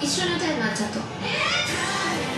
一緒の歌になっはちゃっと。